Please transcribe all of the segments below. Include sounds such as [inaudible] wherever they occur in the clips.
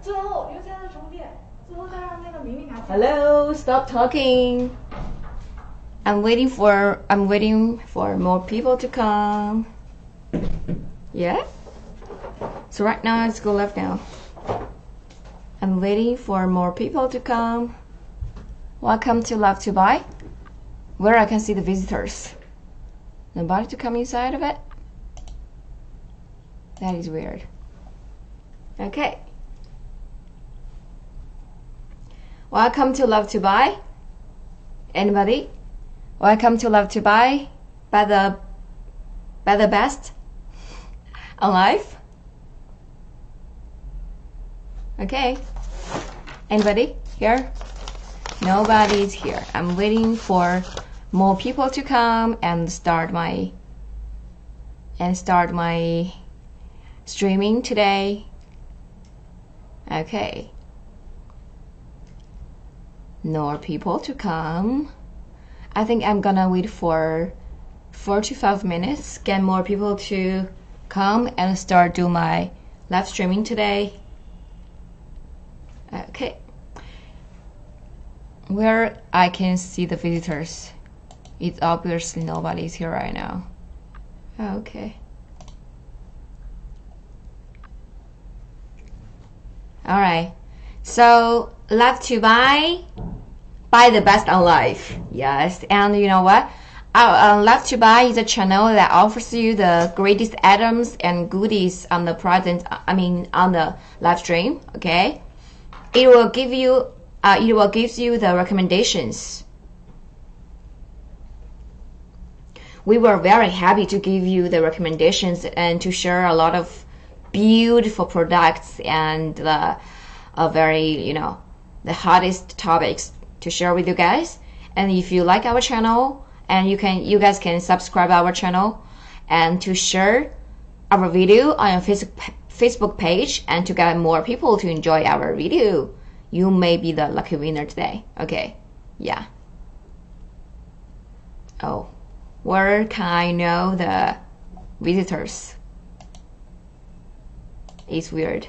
最后邮差的充电，最后再让那个明明拿去。 Hello, stop talking. I'm waiting for I'm waiting for more people to come. Yeah? So right now let's go left now. I'm waiting for more people to come. Welcome to Love to Buy, where I can see the visitors. Nobody to come inside of it? That is weird. Okay. Welcome to Love to Buy. Anybody? Welcome to Love to Buy by the by the best alive. Okay. Anybody here? Nobody's here. I'm waiting for more people to come and start my and start my streaming today. Okay. More people to come. I think I'm gonna wait for 45 minutes, get more people to come and start do my live streaming today. Okay. Where I can see the visitors. It's obviously nobody's here right now. Okay. Alright. So love to buy buy the best on life. Yes, and you know what? Uh, uh, Love to Buy is a channel that offers you the greatest items and goodies on the present. I mean, on the live stream. Okay, it will give you. Uh, it will gives you the recommendations. We were very happy to give you the recommendations and to share a lot of beautiful products and uh, a very you know the hottest topics to share with you guys. And if you like our channel, and you can you guys can subscribe our channel and to share our video on your Facebook page and to get more people to enjoy our video. You may be the lucky winner today. Okay. Yeah. Oh. Where can I know the visitors? It's weird.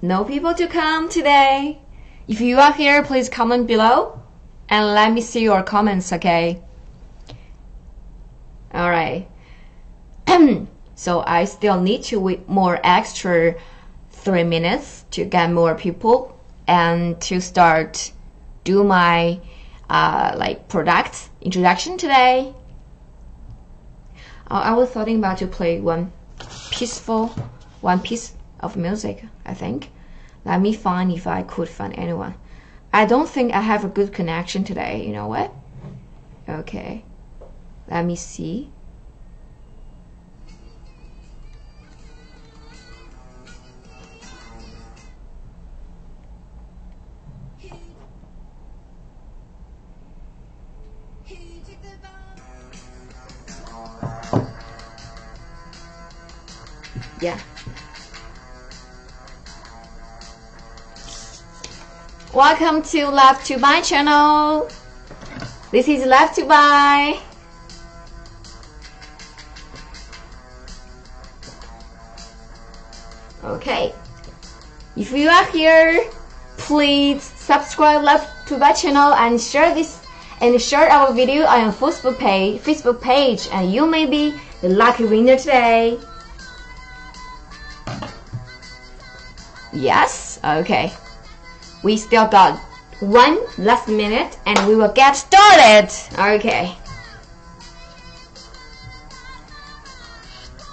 No people to come today. If you are here, please comment below and let me see your comments, okay? Alright. [clears throat] so I still need to wait more extra three minutes to get more people and to start do my uh, like product introduction today. Uh, I was thinking about to play one peaceful, one piece of music, I think. Let me find if I could find anyone. I don't think I have a good connection today. You know what? Okay. Let me see. Yeah. Welcome to Love to Buy channel. This is Love to Buy. Okay. If you are here, please subscribe Love to Buy channel and share this and share our video on your Facebook page, Facebook page, and you may be the lucky winner today. Yes. Okay. We still got one last minute and we will get started. Okay.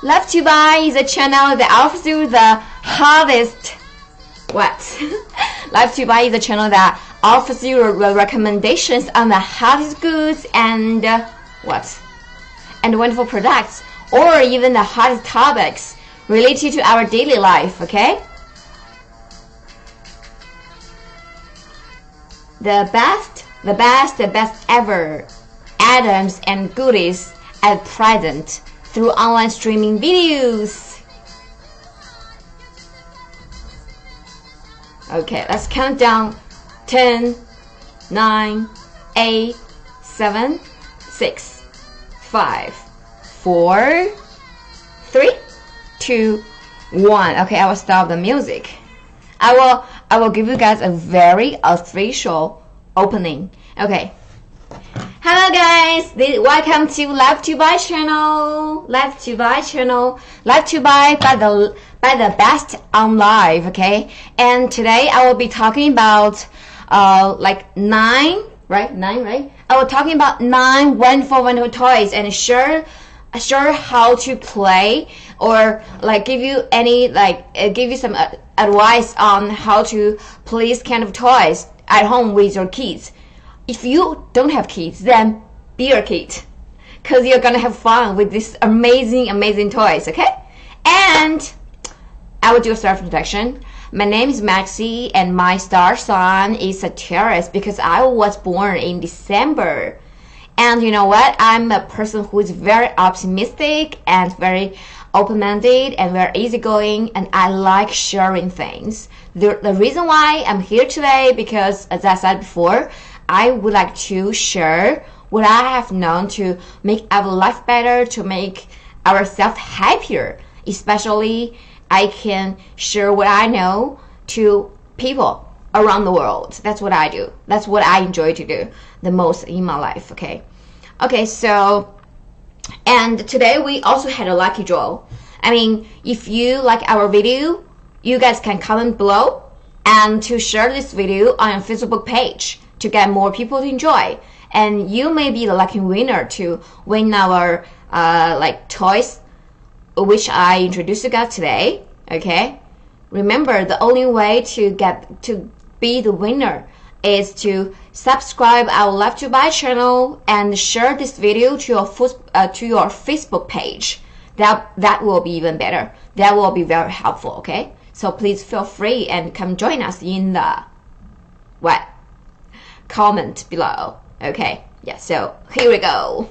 Love to Buy is a channel that offers you the hottest. What? [laughs] Love to Buy is a channel that offers you recommendations on the hottest goods and uh, what? And wonderful products, or even the hottest topics related to our daily life. Okay. The best, the best, the best ever items and goodies at present through online streaming videos. Okay, let's count down 10, 9, 8, 7, 6, 5, 4, 3, 2, one. Okay, I will stop the music. I will I will give you guys a very official opening. Okay. Hello guys, welcome to Live to Buy channel. Live to Buy channel. Live to Buy by the by the best on live. Okay, and today I will be talking about uh like nine right nine right. I will talking about nine wonderful wonderful toys and share share how to play or like give you any like uh, give you some uh, advice on how to play this kind of toys at home with your kids. If you don't have kids, then be your kid, cause you're gonna have fun with these amazing, amazing toys. Okay, and I will do a self introduction. My name is Maxy, and my star sign is Sagittarius because I was born in December. And you know what? I'm a person who is very optimistic and very open-minded and very easygoing and I like sharing things. The, the reason why I'm here today because as I said before, I would like to share what I have known to make our life better, to make ourselves happier. Especially I can share what I know to people around the world. That's what I do. That's what I enjoy to do the most in my life, okay? Okay, so and today we also had a lucky draw. I mean, if you like our video, you guys can comment below and to share this video on your Facebook page to get more people to enjoy. And you may be the lucky winner to win our uh, like toys, which I introduced you guys today. Okay, remember the only way to get to be the winner is to subscribe our Live to Buy channel and share this video to your uh, to your Facebook page. That that will be even better. That will be very helpful. Okay, so please feel free and come join us in the what comment below. Okay, yeah. So here we go.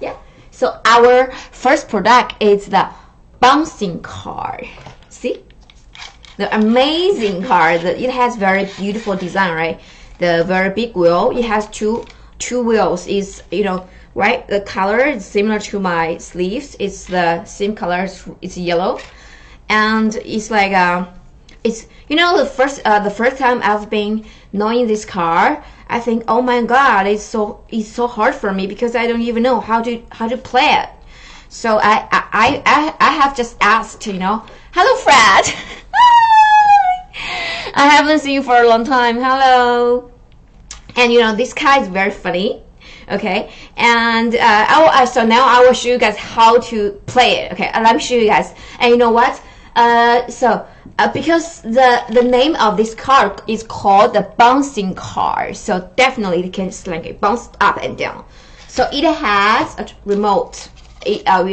Yeah. So our first product is the bouncing car. The amazing car. The, it has very beautiful design, right? the very big wheel. It has two two wheels. Is you know right? The color is similar to my sleeves. It's the same color. It's yellow, and it's like uh, it's you know the first uh, the first time I've been knowing this car. I think oh my god, it's so it's so hard for me because I don't even know how to how to play it. So I I I, I have just asked you know, hello Fred. [laughs] I haven't seen you for a long time. Hello. And you know, this car is very funny. Okay. And uh, I will, uh, so now I will show you guys how to play it. Okay. let me show you guys. And you know what? Uh, so uh, because the the name of this car is called the bouncing car, so definitely it can like it bounce up and down. So it has a remote. It, uh,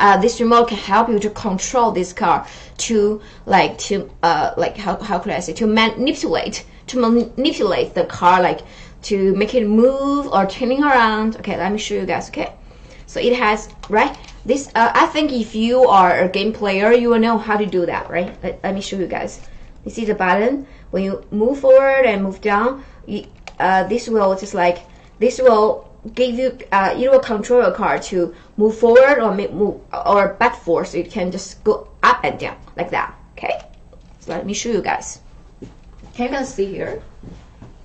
uh, this remote can help you to control this car to like to uh like how how could I say to manipulate to manipulate the car like to make it move or turning around. Okay, let me show you guys. Okay, so it has right this. Uh, I think if you are a game player, you will know how to do that, right? Let, let me show you guys. You see the button when you move forward and move down. You, uh, this will just like this will give you uh, it will control your car to move forward or move or back force. It can just go up and down like that. Okay, so let me show you guys. Can you guys see here?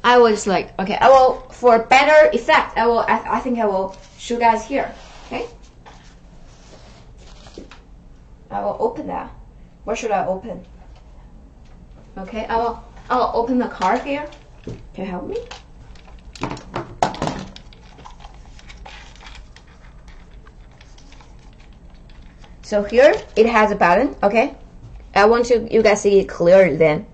I was like, okay, I will for better effect. I will. I, I think I will show you guys here. Okay. I will open that. what should I open? Okay, I will. I will open the car here. Can you help me? So here it has a button, okay? I want to you guys see it clearly then.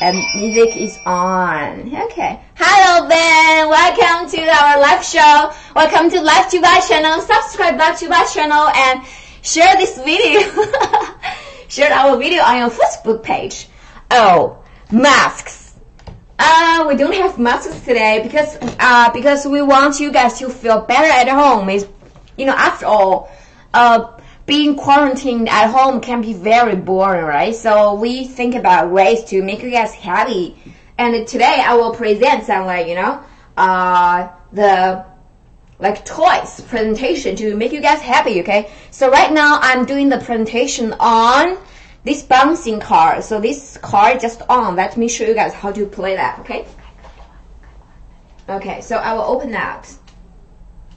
And music is on. Okay. Hello Ben, welcome to our live show. Welcome to Live Buy channel. Subscribe Live to Buy channel and share this video. [laughs] share our video on your Facebook page. Oh, masks. Uh, we don't have masks today because uh, because we want you guys to feel better at home. It's you know, after all, uh, being quarantined at home can be very boring, right? So we think about ways to make you guys happy. And today I will present some like, you know, uh, the, like toys presentation to make you guys happy, okay? So right now I'm doing the presentation on this bouncing car. So this car just on. Let me show you guys how to play that, okay? Okay, so I will open that.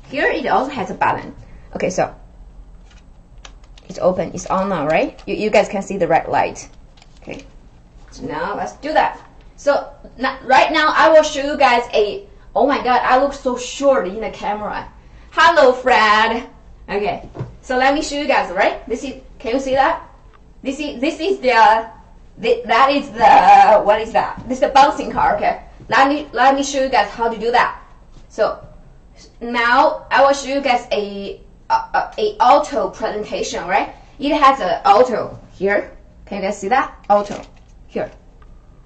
Here it also has a button. Okay, so it's open, it's on now, right? You, you guys can see the red light. Okay, so now let's do that. So now, right now I will show you guys a, oh my god, I look so short in the camera. Hello, Fred. Okay, so let me show you guys, right? This is, can you see that? This is, this is the, the that is the, what is that? This is the bouncing car, okay? Let me, let me show you guys how to do that. So now I will show you guys a, a, a auto presentation, right? It has an auto here. Can you guys see that? Auto here.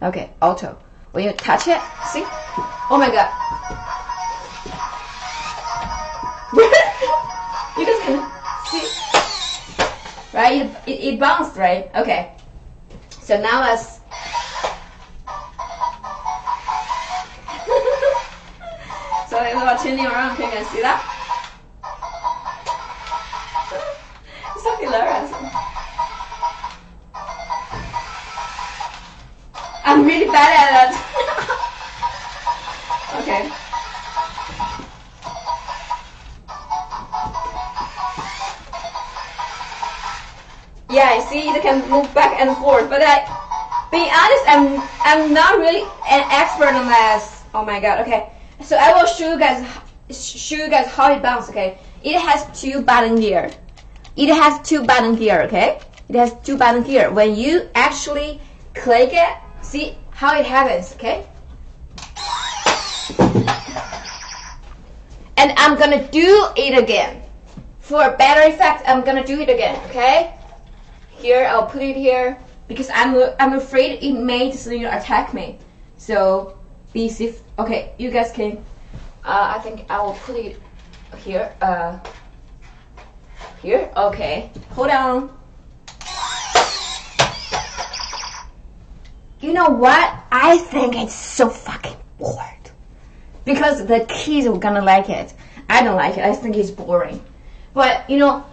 Okay, auto. When you touch it, see? Oh my god. [laughs] you guys can see, right? It, it, it bounced, right? Okay. So now let's. Was turning around. Can you guys see that? It's so hilarious. I'm really bad at that. [laughs] okay. Yeah, you see, it can move back and forth. But I, being honest, I'm I'm not really an expert on this. Oh my god. Okay, so I will show you guys show you guys how it bounces. Okay, it has two button here. It has two button here. Okay, it has two button here. When you actually click it, see how it happens. Okay. And I'm gonna do it again. For a better effect, I'm gonna do it again, okay? Here, I'll put it here because I'm I'm afraid it may you attack me. So be safe. Okay, you guys can. Uh, I think I will put it here. Uh, here. Okay. Hold on. You know what? I think it's so fucking bored because the kids are gonna like it. I don't like it. I think it's boring. But you know,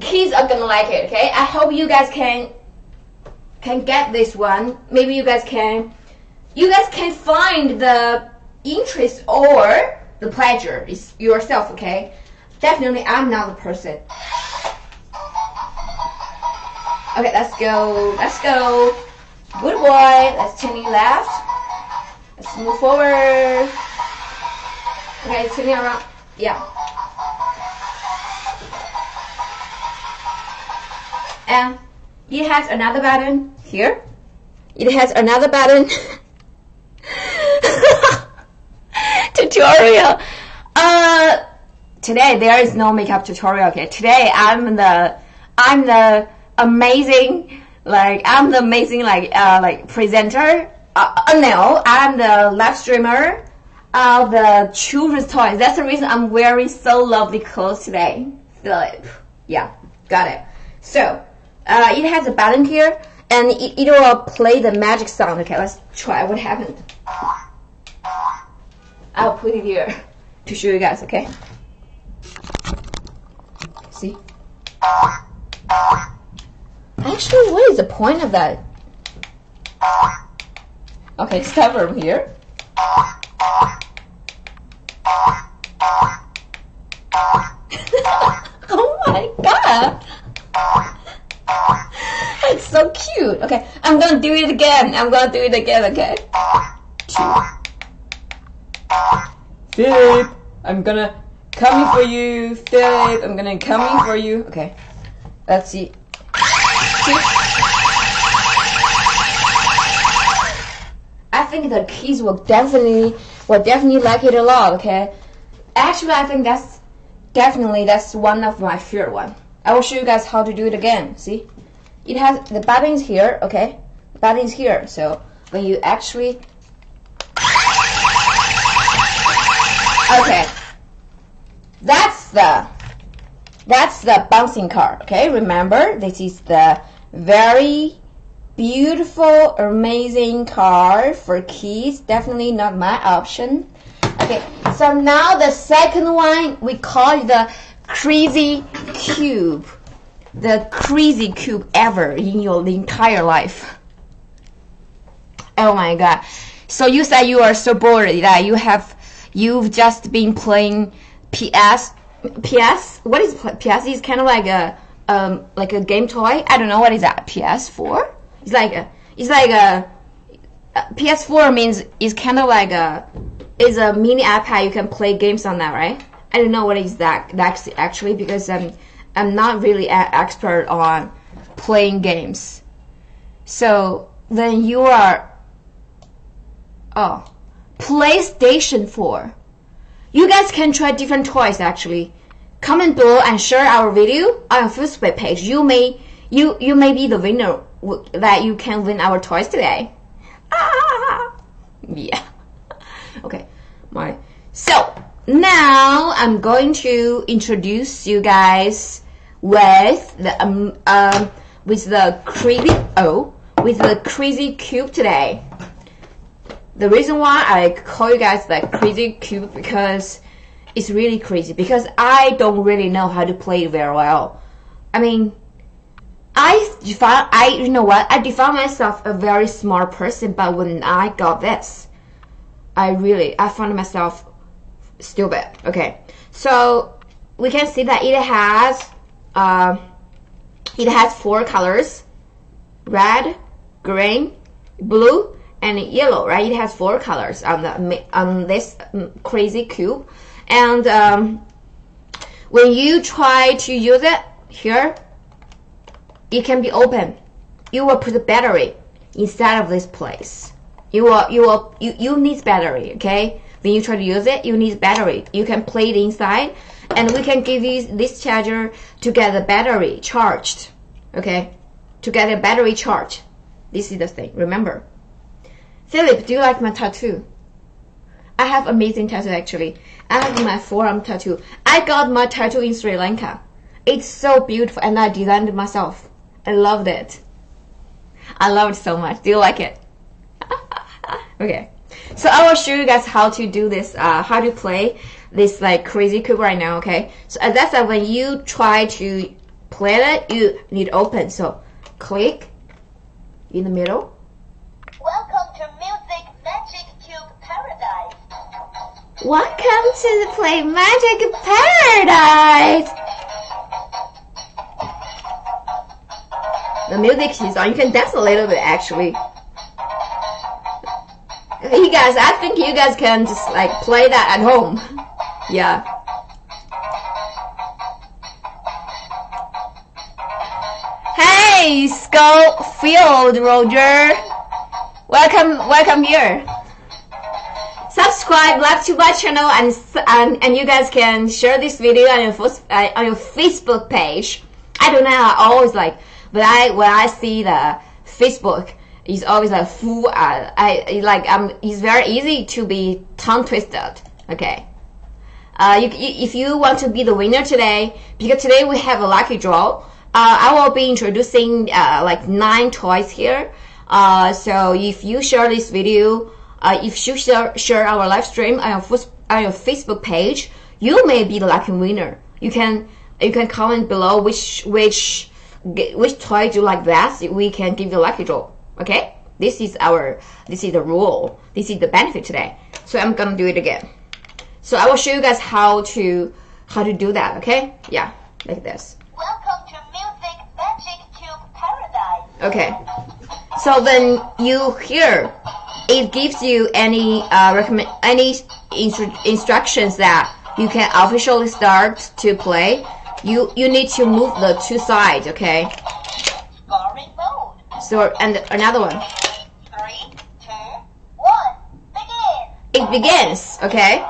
kids are gonna like it. Okay. I hope you guys can can get this one. Maybe you guys can. You guys can find the interest or the pleasure is yourself. Okay. Definitely, I'm not the person. Okay, let's go. Let's go. Good boy. Let's turn it left. Let's move forward. Okay, turn it around. Yeah. And it has another button here. It has another button. [laughs] [laughs] tutorial. Uh, today there is no makeup tutorial. Okay, today I'm the I'm the amazing like I'm the amazing like uh like presenter. Uh, uh, no, I'm the live streamer of the children's toys. That's the reason I'm wearing so lovely clothes today. Philip. Yeah, got it. So, uh, it has a button here, and it, it will play the magic sound. Okay, let's try what happened. I'll put it here to show you guys, okay? See? Actually, what is the point of that? Okay, start from here. [laughs] oh my god! [laughs] It's so cute. Okay, I'm gonna do it again. I'm gonna do it again, okay? Philip, I'm gonna coming for you. Philip, I'm gonna coming for you. Okay, let's see. I think the kids will definitely will definitely like it a lot. Okay, actually, I think that's definitely that's one of my favorite one. I will show you guys how to do it again. See, it has the buttons here. Okay, the buttons here. So when you actually okay, that's the that's the bouncing car. Okay, remember this is the very beautiful, amazing car for kids. Definitely not my option. Okay, so now the second one we call it the crazy cube. The crazy cube ever in your entire life. Oh my god. So you said you are so bored that you have you've just been playing PS PS what is PS is kind of like a um like a game toy. I don't know what is that. PS4? It's like a it's like a PS4 means it's kind of like a is a mini iPad you can play games on that, right? I don't know what is that that's actually because I'm I'm not really an expert on playing games. So then you are oh PlayStation 4. You guys can try different toys actually. Comment below and share our video on our Facebook page. You may you you may be the winner that you can win our toys today. Ah, [laughs] yeah. [laughs] Okay, my so now I'm going to introduce you guys with the um, um with the crazy oh with the crazy cube today. The reason why I call you guys like crazy cube because it's really crazy because I don't really know how to play very well. I mean, I define I you know what I define myself a very smart person, but when I got this, I really I found myself stupid. Okay, so we can see that it has uh, it has four colors: red, green, blue, and yellow. Right? It has four colors on the on this crazy cube, and um, when you try to use it here it can be open. You will put the battery inside of this place. You will, you will, you, you need battery, okay? When you try to use it, you need battery. You can play it inside, and we can give you this charger to get the battery charged, okay? To get the battery charged. This is the thing, remember. Philip, do you like my tattoo? I have amazing tattoo actually. I have my forearm tattoo. I got my tattoo in Sri Lanka. It's so beautiful and I designed it myself. I loved it. I love it so much. Do you like it? [laughs] okay. So I will show you guys how to do this, uh, how to play this like crazy cube right now, okay? So as I said, when you try to play it, you need open. So click in the middle. Welcome to Music Magic Cube Paradise. Welcome to the Play Magic Paradise. The music is on. You can dance a little bit actually. You guys, I think you guys can just like play that at home. Yeah. Hey, Schofield Roger. Welcome, welcome here. Subscribe, like to my channel, and and and you guys can share this video on your uh, on your Facebook page. I don't know. I always like but I when I see the Facebook, it's always like full. Uh, I like um, it's very easy to be tongue twisted. Okay. Uh, you, if you want to be the winner today, because today we have a lucky draw. Uh, I will be introducing uh, like nine toys here. Uh, so if you share this video, uh, if you share, share our live stream on your, on your Facebook page, you may be the lucky winner. You can you can comment below which which which toy do you like best, we can give you lucky draw. Okay? This is our, this is the rule. This is the benefit today. So I'm gonna do it again. So I will show you guys how to, how to do that. Okay? Yeah, like this. Welcome to Music Magic Cube Paradise. Okay. So then you hear, it gives you any uh, recommend any instru instructions that you can officially start to play you you need to move the two sides, okay? So and another one. Three, two, one, begin. It begins, okay?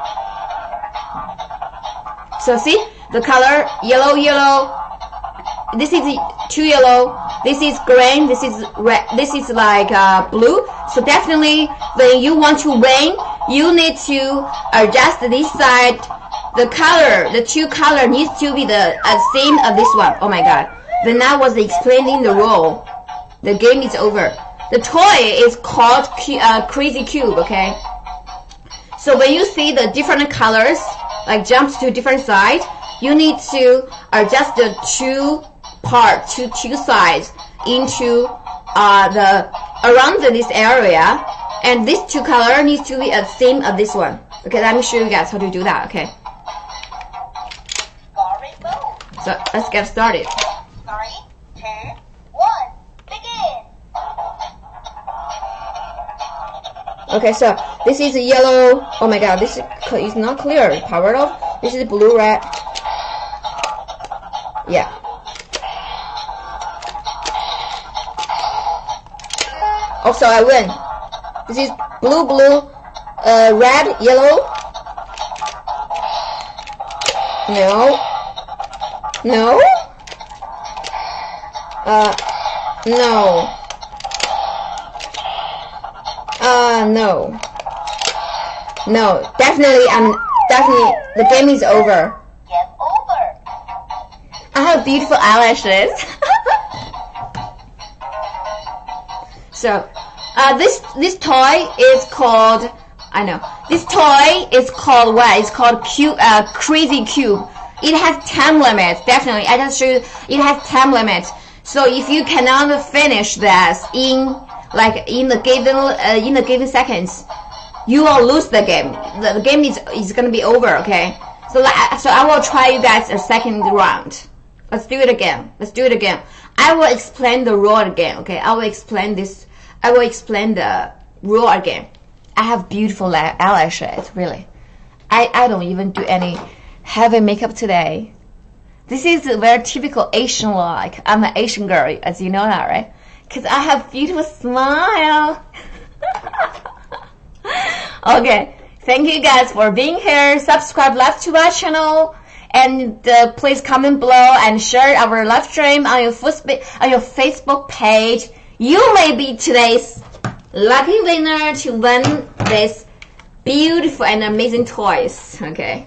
So see the color yellow, yellow. This is two yellow. This is green. This is red. This is like uh, blue. So definitely, when you want to win, you need to adjust this side the color, the two color needs to be the uh, same of this one. Oh my god. When I was explaining the rule, the game is over. The toy is called uh, Crazy Cube, okay? So when you see the different colors, like jumps to different side, you need to adjust the two part, to two sides into uh, the around this area, and this two color needs to be the same as this one. Okay, let me show you guys how to do that. Okay, so let's get started. Okay, so this is a yellow. Oh my god, this is is not clear. Power off. This is blue, red. Yeah. Also, I win. This is blue, blue, uh, red, yellow. No. No. Uh, no. Uh, no. No, definitely, I'm definitely, the game is over. Game over. I have beautiful eyelashes. [laughs] so, uh, this, this toy is called, I know, this toy is called what? It's called cube, uh, Crazy Cube. It has time limits, definitely. I just show you, it has time limits. So if you cannot finish this in, like, in the given, uh, in the given seconds, you will lose the game. The, the game is is gonna be over. Okay. So so I will try you guys a second round. Let's do it again. Let's do it again. I will explain the rule again. Okay. I will explain this. I will explain the rule again. I have beautiful la- eyelashes. Really. I I don't even do any heavy makeup today. This is a very typical Asian like. I'm an Asian girl, as you know that, right? Cause I have beautiful smile. [laughs] okay. Thank you guys for being here. Subscribe left to my channel. And uh, please comment below and share our live stream on your, on your Facebook page. You may be today's lucky winner to win this beautiful and amazing toys. Okay.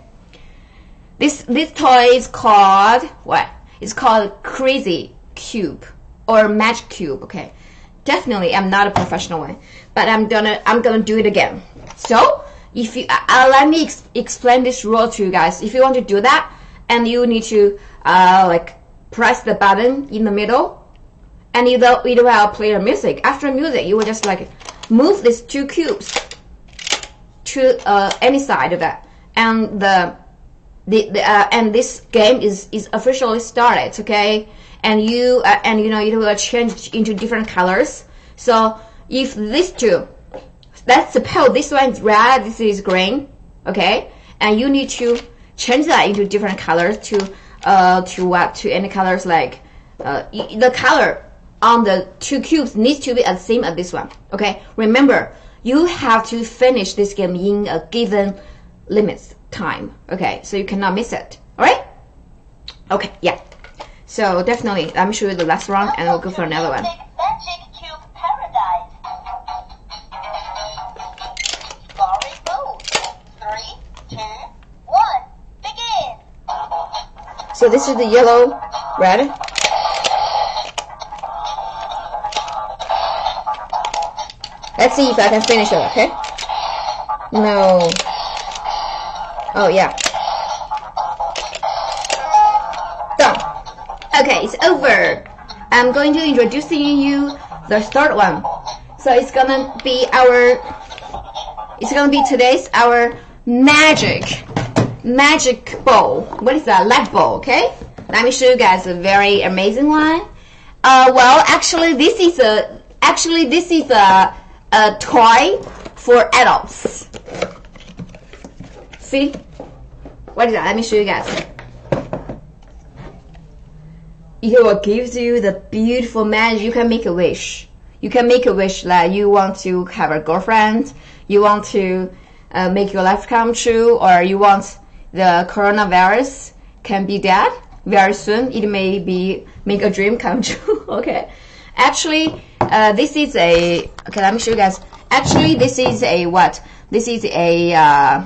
This this toy is called what? It's called Crazy Cube or Magic Cube. Okay. Definitely, I'm not a professional one, but I'm gonna I'm gonna do it again. So if you uh, uh, let me ex- explain this rule to you guys. If you want to do that, and you need to uh, like press the button in the middle, and you you will play the music. After music, you will just like move these two cubes to uh, any side of that, and the the, the uh, and this game is is officially started. Okay, and you uh, and you know it will change into different colors. So if these two, let's suppose this one is red, this is green. Okay, and you need to change that into different colors to uh to what to any colors like uh the color on the two cubes needs to be the same as this one. Okay, remember you have to finish this game in a given limits time. Okay, so you cannot miss it. All right? Okay, yeah. So definitely, let me show you the last round, and we'll go for another one. Magic Cube Paradise. Three, two, one, begin. So this is the yellow, red. Let's see if I can finish it. Okay? No. Oh yeah. Done. Okay, it's over. I'm going to introduce you the third one. So it's gonna be our. It's gonna be today's our magic magic bowl. What is that? Light bowl, okay? Let me show you guys a very amazing one. Uh, well, actually, this is a actually this is a a toy for adults. See? What is that? Let me show you guys. It will give you the beautiful magic. You can make a wish. You can make a wish that you want to have a girlfriend. You want to uh, make your life come true, or you want the coronavirus can be dead very soon. It may be make a dream come [laughs] true. okay. Actually, uh, this is a okay. Let me show you guys. Actually, this is a what? This is a uh,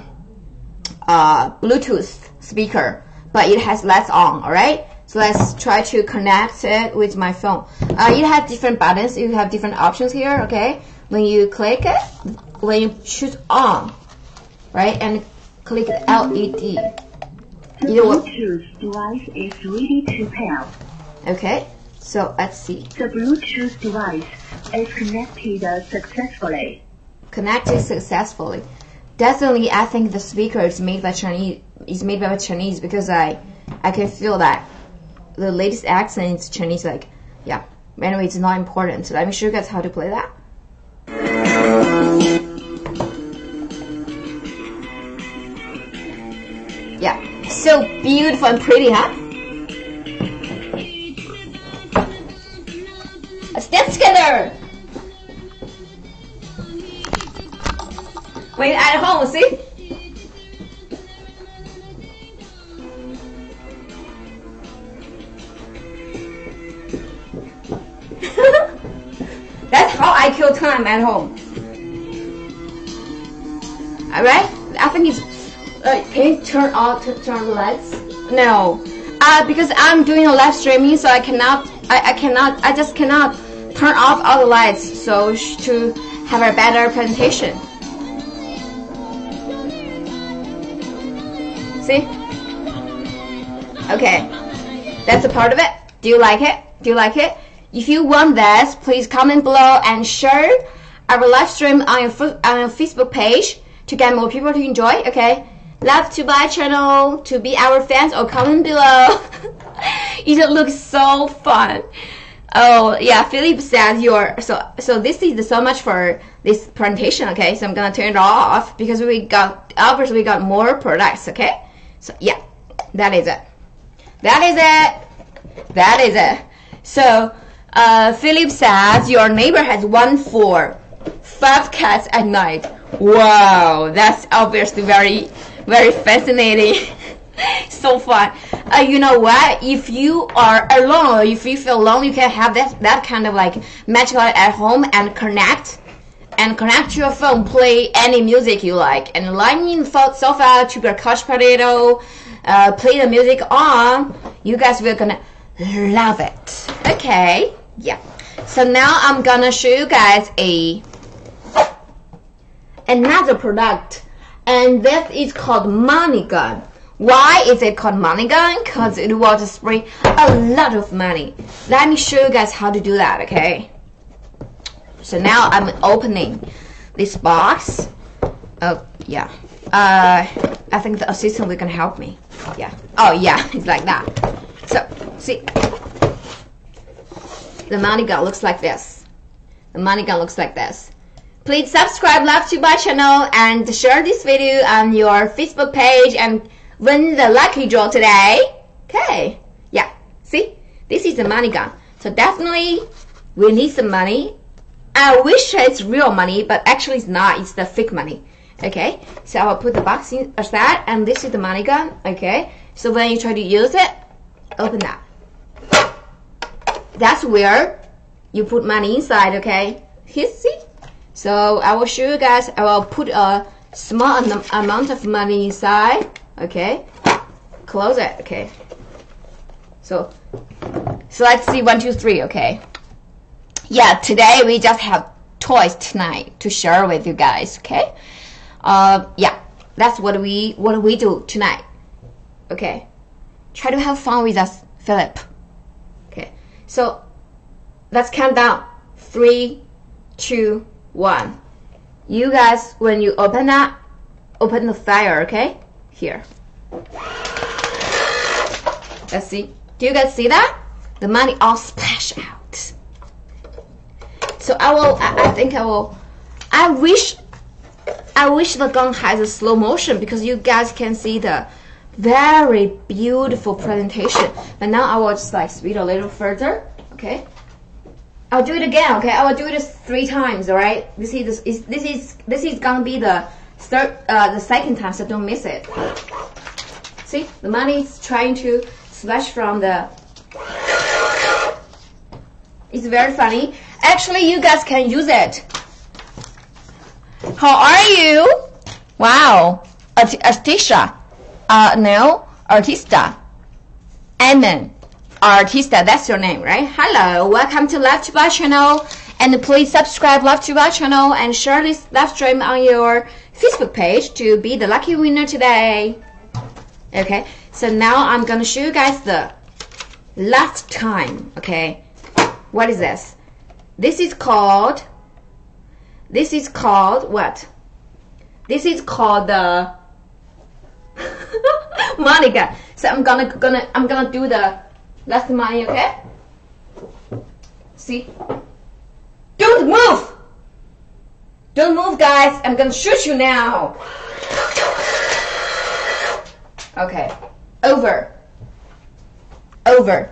uh, Bluetooth speaker, but it has lights on. All right. So let's try to connect it with my phone. Uh, it has different buttons. You have different options here. Okay. When you click it, when you choose on, right? And click the LED. The You know what? Bluetooth device is ready to pair. Okay, so let's see. The Bluetooth device is connected successfully. Connected successfully. Definitely, I think the speaker is made by Chinese. Is made by Chinese because I, I can feel that the latest accent is Chinese. Like, yeah. Anyway, it's not important. So let me show you guys how to play that. Yeah, so beautiful and pretty, huh? Dance together. Wait at home, see? [laughs] That's how I kill time at home. Alright? I think it's. Uh, can you turn off turn the lights? No. Uh, because I'm doing a live streaming, so I cannot. I, I cannot. I just cannot turn off all the lights. So to have a better presentation. See? Okay. That's a part of it. Do you like it? Do you like it? If you want this, please comment below and share our live stream on your on your Facebook page to get more people to enjoy. Okay. Love to buy channel to be our fans or comment below. [laughs] it looks so fun. Oh yeah, Philip said you're so so this is so much for this presentation, okay? So I'm gonna turn it off because we got obviously we got more products, okay? So yeah, that is it. That is it. That is it. So uh, Philip says your neighbor has one four, five cats at night. Wow, that's obviously very very fascinating. [laughs] [laughs] so fun. Uh, you know what? If you are alone, or if you feel alone, you can have that that kind of like magic light at home and connect and connect to your phone. Play any music you like and lie in the sofa to your couch potato. Uh, play the music on. You guys will gonna love it. Okay, yeah. So now I'm gonna show you guys a another product and this is called money gun. Why is it called money gun? Because it will spray a lot of money. Let me show you guys how to do that, okay? So now I'm opening this box. Oh, yeah. Uh, I think the assistant will gonna help me. Yeah. Oh, yeah, [laughs] it's like that. So, see. The money gun looks like this. The money gun looks like this. Please subscribe Love to my channel and share this video on your Facebook page and win the lucky draw today. Okay. Yeah. See? This is the money gun. So definitely we need some money. I wish it's real money, but actually it's not. It's the fake money. Okay. So I'll put the box in aside and this is the money gun. Okay. So when you try to use it, open that. That's where you put money inside. Okay. Here, see? So I will show you guys. I will put a small amount of money inside. Okay, close it. Okay. So, so let's see one, two, three. Okay. Yeah, today we just have toys tonight to share with you guys. Okay. Uh, yeah, that's what we what we do tonight. Okay. Try to have fun with us, Philip. Okay. So let's count down. Three, two, one. You guys, when you open that, open the fire, okay? Here. Let's see. Do you guys see that? The money all splash out. So I will. I, I think I will. I wish. I wish the gun has a slow motion because you guys can see the very beautiful presentation. But now I will just like speed a little further. Okay. I'll do it again, okay? I will do it three times, alright? This is this is this is this is gonna be the uh the second time, so don't miss it. See, the money is trying to splash from the. It's very funny. Actually, you guys can use it. How are you? Wow, Art- Artisha. Uh, no, Artista. Amen. Artista, that's your name, right? Hello, welcome to Left to Buy channel. And please subscribe Love to our channel and share this live stream on your Facebook page to be the lucky winner today. Okay, so now I'm gonna show you guys the last time. Okay, what is this? This is called. This is called what? This is called the [laughs] Monica. So I'm gonna gonna I'm gonna do the last money. Okay. See. Don't move! Don't move, guys. I'm gonna shoot you now. Okay. Over. Over.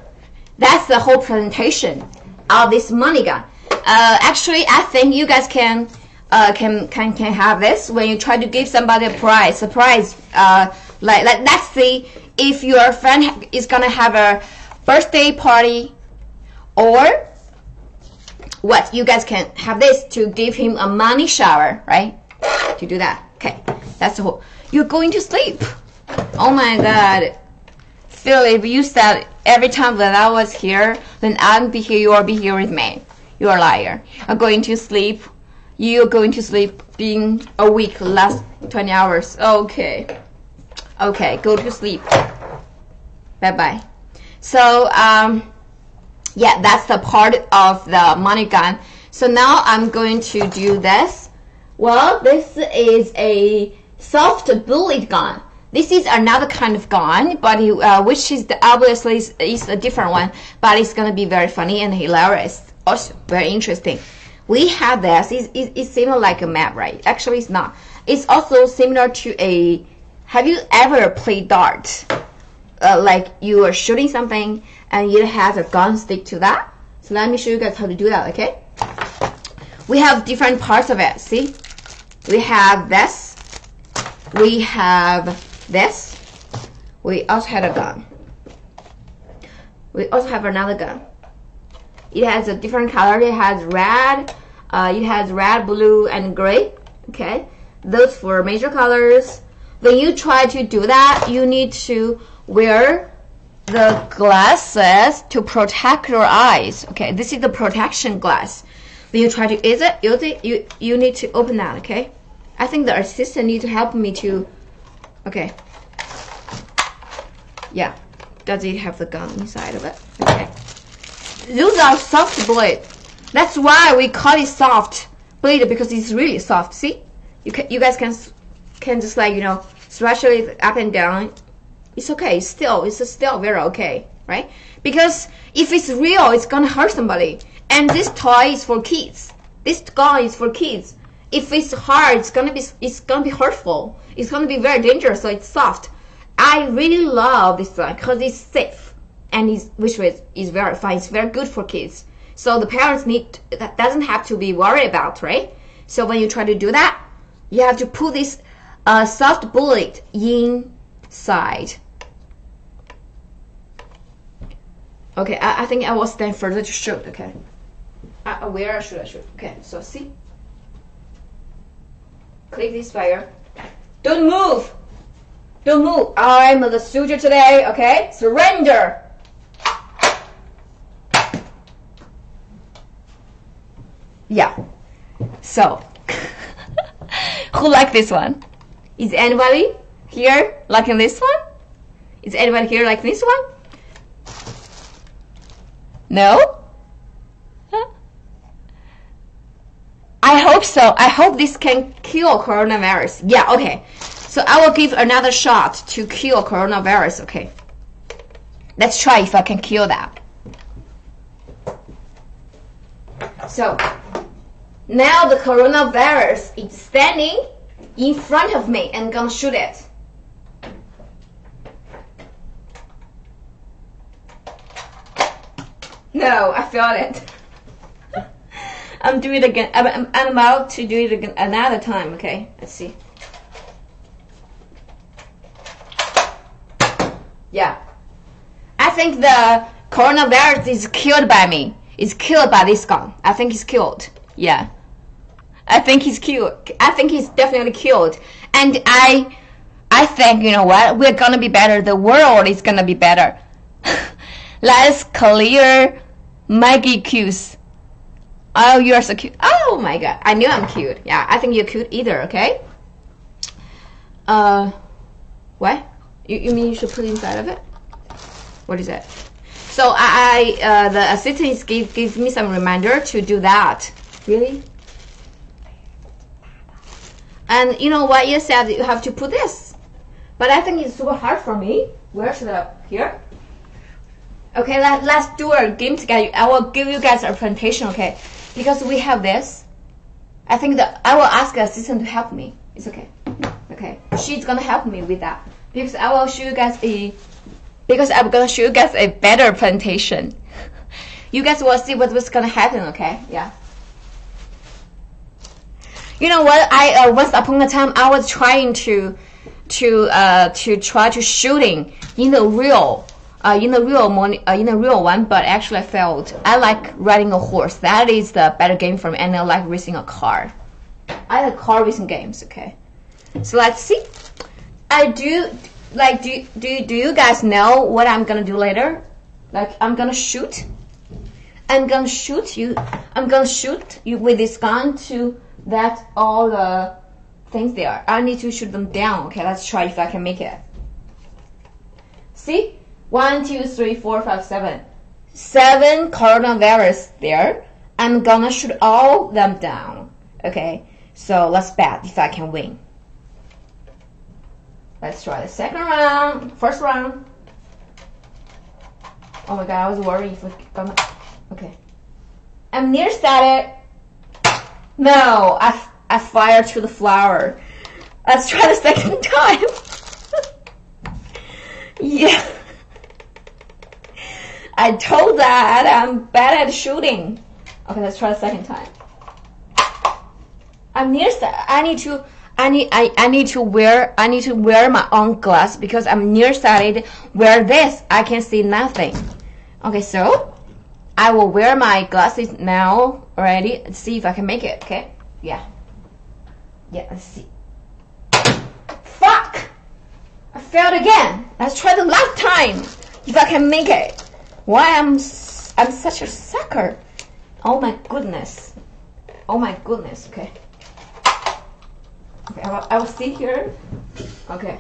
That's the whole presentation of this money gun. Uh, actually, I think you guys can uh, can can can have this when you try to give somebody a prize. Surprise. Uh, like, like let's see if your friend is gonna have a birthday party or what? You guys can have this to give him a money shower right? To do that. Okay. That's the whole. You're going to sleep. Oh my god. Philip you said every time that i was here then i'll be here you'll be here with me. You're a liar. I'm going to sleep. You're going to sleep being a week last 20 hours. Okay. Okay. Go to sleep. Bye bye so um yeah, that's the part of the money gun. So now I'm going to do this. Well, this is a soft bullet gun. This is another kind of gun, but uh, which is the, obviously is, is a different one, but it's gonna be very funny and hilarious. Also very interesting. We have this. It's, it's, it's similar like a map, right? Actually, it's not. It's also similar to a. Have you ever played dart? Uh, like you are shooting something and it has a gun stick to that. So let me show you guys how to do that, okay? We have different parts of it, see? We have this, we have this, we also had a gun. We also have another gun. It has a different color, it has red, uh, it has red, blue, and gray, okay? Those four major colors. When you try to do that, you need to wear the glasses to protect your eyes. Okay, this is the protection glass. When you try to use it, use it, you, you need to open that, okay? I think the assistant needs to help me to, okay. Yeah, does it have the gun inside of it? Okay. Those are soft blade. That's why we call it soft blade because it's really soft. See, you can, you guys can can just like you know it up and down it's okay. Still, it's still very okay, right? Because if it's real, it's gonna hurt somebody. And this toy is for kids. This gun is for kids. If it's hard, it's gonna be it's gonna be hurtful. It's gonna be very dangerous. So it's soft. I really love this one because it's safe and it's which is is very fine. It's very good for kids. So the parents need that doesn't have to be worried about, right? So when you try to do that, you have to put this uh, soft bullet inside. Okay, I, I think I will stand further to shoot, okay. Uh, where should I shoot? Okay, so see. Click this fire. Don't move! Don't move! I'm the soldier today, okay? Surrender! Yeah. So, [laughs] who like this one? Is anybody here liking this one? Is anybody here like this one? No? I hope so. I hope this can kill coronavirus. Yeah, okay. So I will give another shot to kill coronavirus, okay. Let's try if I can kill that. So, now the coronavirus is standing in front of me and gonna shoot it. No, I felt it. I'm doing it again. I'm, I'm about to do it again another time. Okay, let's see. Yeah, I think the coronavirus is killed by me. It's killed by this gun. I think he's killed. Yeah, I think he's killed. I think he's definitely killed. And I, I think you know what? We're gonna be better. The world is gonna be better. [laughs] Let's clear Maggie Q's Oh, you are so cute. Oh my god, I knew I'm cute. Yeah, I think you're cute either. Okay. Uh, what? You, you mean you should put inside of it? What is it? So I, I uh, the assistant give give me some reminder to do that. Really? And you know what? You said you have to put this, but I think it's super hard for me. Where should I? Here. Okay, let, let's do a game together. I will give you guys a presentation, okay? Because we have this. I think that I will ask the assistant to help me. It's okay. Okay. She's gonna help me with that. Because I will show you guys a because I'm gonna show you guys a better presentation. [laughs] You guys will see what was gonna happen, okay? Yeah. You know what? I uh, once upon a time I was trying to to uh to try to shooting in the real uh, in the real mon- uh, in the real one, but actually I failed. I like riding a horse. That is the better game for me, and I like racing a car. I like car racing games. Okay, so let's see. I do like do do do you guys know what I'm gonna do later? Like I'm gonna shoot. I'm gonna shoot you. I'm gonna shoot you with this gun to that all the things there. I need to shoot them down. Okay, let's try if I can make it. See? One, two, three, four, five, seven. Seven coronavirus there. I'm gonna shoot all them down. Okay, so let's bet if I can win. Let's try the second round. First round. Oh my god, I was worried if it's gonna. Okay. I'm near started. No, I, I fired to the flower. Let's try the second [laughs] time. [laughs] yeah. I told that I'm bad at shooting. Okay, let's try the second time. I'm nearsighted. I need to. I need. I, I need to wear. I need to wear my own glass because I'm nearsighted. Wear this, I can see nothing. Okay, so I will wear my glasses now already. Let's see if I can make it. Okay. Yeah. Yeah. Let's see. Fuck! I failed again. Let's try the last time. If I can make it. Why I'm I'm such a sucker. Oh my goodness. Oh my goodness. Okay. Okay, I will, I will sit here. Okay.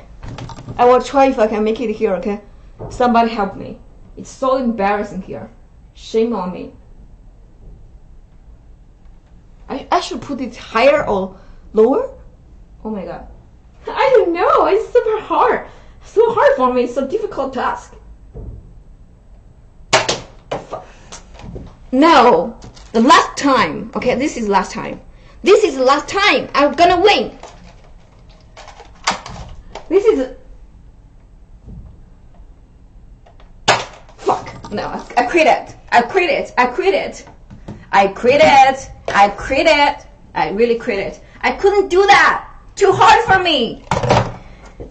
I will try if I can make it here, okay? Somebody help me. It's so embarrassing here. Shame on me. I, I should put it higher or lower? Oh my god. [laughs] I don't know. It's super hard. So hard for me. It's a difficult task. No. The last time. Okay, this is last time. This is last time. I'm gonna win. This is. Fuck. No, I, quit it. I quit it. I quit it. I quit it. I quit it. I really quit it. I couldn't do that. Too hard for me.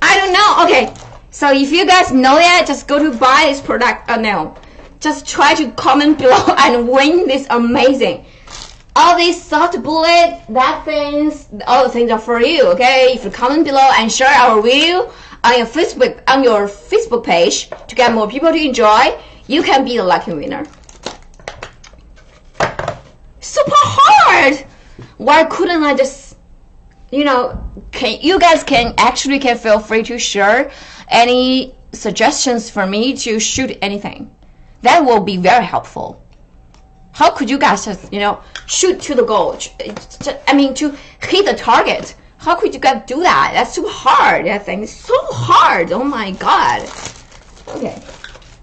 I don't know. Okay. So if you guys know that, just go to buy this product. Uh, no. Just try to comment below [laughs] and win this amazing. All these soft bullet, that things, all the things are for you. Okay. If you comment below and share our video on your Facebook on your Facebook page to get more people to enjoy, you can be the lucky winner. Super hard. Why couldn't I just you know, can you guys can actually can feel free to share any suggestions for me to shoot anything. That will be very helpful. How could you guys just you know shoot to the goal? I mean to hit the target. How could you guys do that? That's too hard. That thing is so hard. Oh my god. Okay.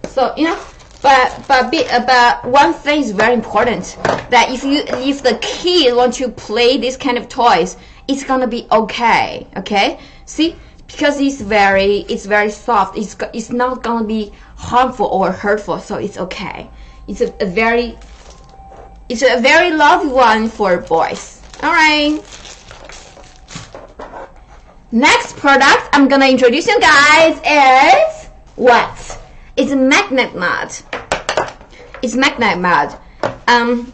So you know, but but be, uh, but one thing is very important that if you if the kid want to play this kind of toys, it's gonna be okay. Okay. See, because it's very it's very soft. It's it's not gonna be harmful or hurtful. So it's okay. It's a, a very it's a very lovely one for boys. All right. Next product I'm gonna introduce you guys is what? It's magnet mud. It's magnet mud. Um,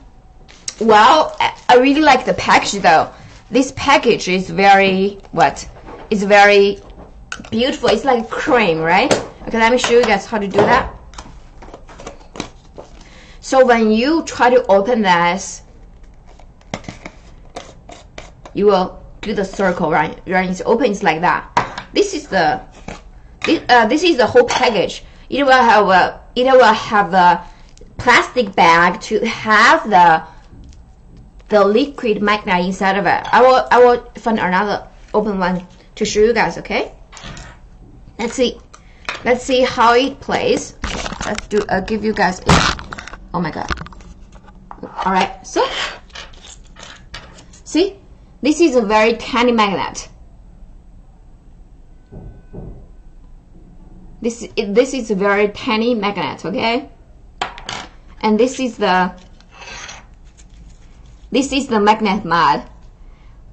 well, I I really like the package though. This package is very what? It's very beautiful. It's like cream, right? Okay, let me show you guys how to do that. So when you try to open this, you will do the circle, right? Right, it's open, it's like that. This is the, this, uh, this is the whole package. It will have a, it will have a plastic bag to have the, the liquid magnet inside of it. I will, I will find another open one to show you guys, okay? Let's see, let's see how it plays. Let's do, I'll give you guys, oh my god. All right, so see, this is a very tiny magnet. This this is a very tiny magnet, okay? And this is the this is the magnet mod.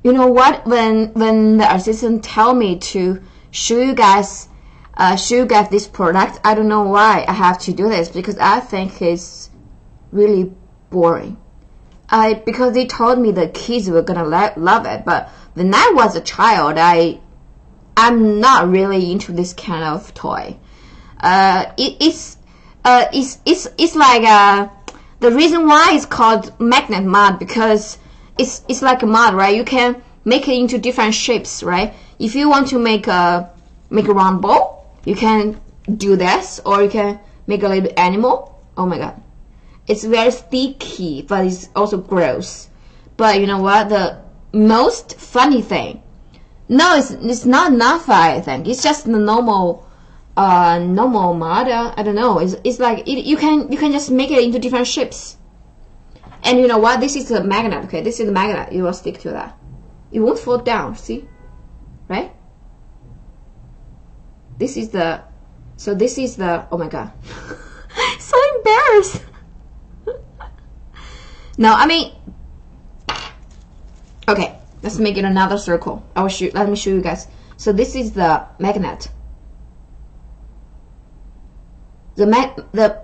You know what? When when the assistant tell me to show you guys uh, you guys this product, I don't know why I have to do this because I think it's really boring. I because they told me the kids were gonna lo- love it, but when I was a child, I I'm not really into this kind of toy. Uh, it, it's uh, it's it's it's like uh, the reason why it's called magnet mod because it's it's like a mod, right? You can make it into different shapes, right? If you want to make a make a round ball, you can do this, or you can make a little animal. Oh my god, it's very sticky, but it's also gross. But you know what? The most funny thing, no, it's it's not Nafa. I think it's just the normal, uh, normal model. I don't know. It's it's like it, you can you can just make it into different shapes. And you know what? This is a magnet. Okay, this is a magnet. It will stick to that. It won't fall down. See, right? This is the. So this is the. Oh my god, [laughs] so embarrassed. [laughs] no, I mean. Okay, let's make it another circle. I will show. Let me show you guys. So this is the magnet. The mag the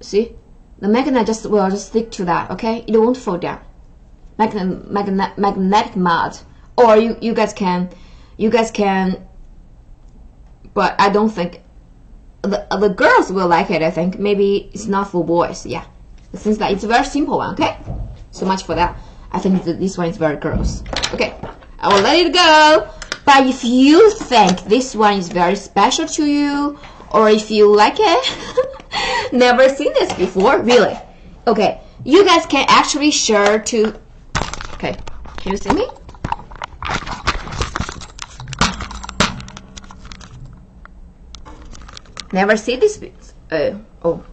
see the magnet just will just stick to that. Okay, it won't fall down. Magnet magnet magnetic mod, or you you guys can you guys can. But I don't think the the girls will like it. I think maybe it's not for boys. Yeah, since that it's a very simple one. Okay, so much for that. I think that this one is very gross. Okay, I will let it go. But if you think this one is very special to you, or if you like it, [laughs] never seen this before, really. Okay, you guys can actually share to. Okay, can you see me? Never see this. Uh, oh.